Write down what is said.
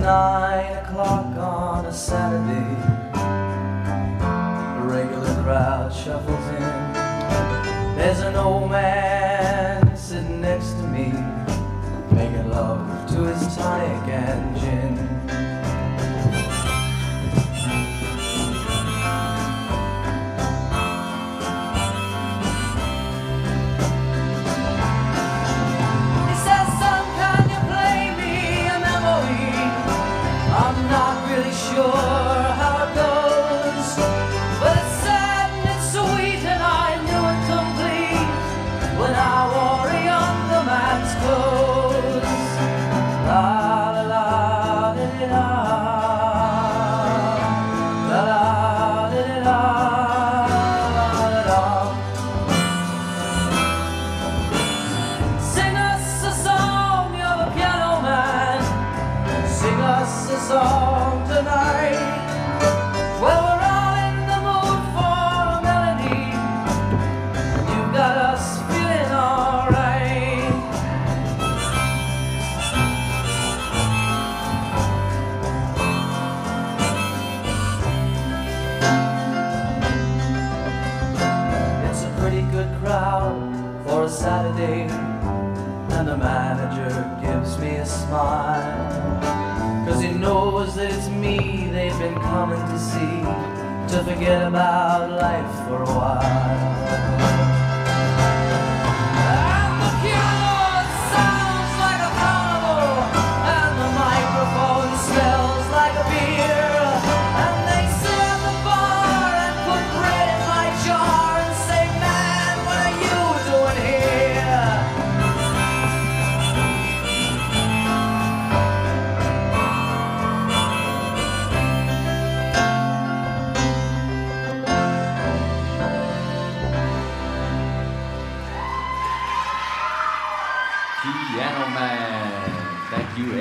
nine o'clock on a Saturday. A regular crowd shuffles in. There's an old man song tonight. Well, we're all in the mood for a melody. You got us feeling alright. It's a pretty good crowd for a Saturday. And the manager gives me a smile. Cause he knows that it's me they've been coming to see. To forget about life for a while. Piano Man. Thank you,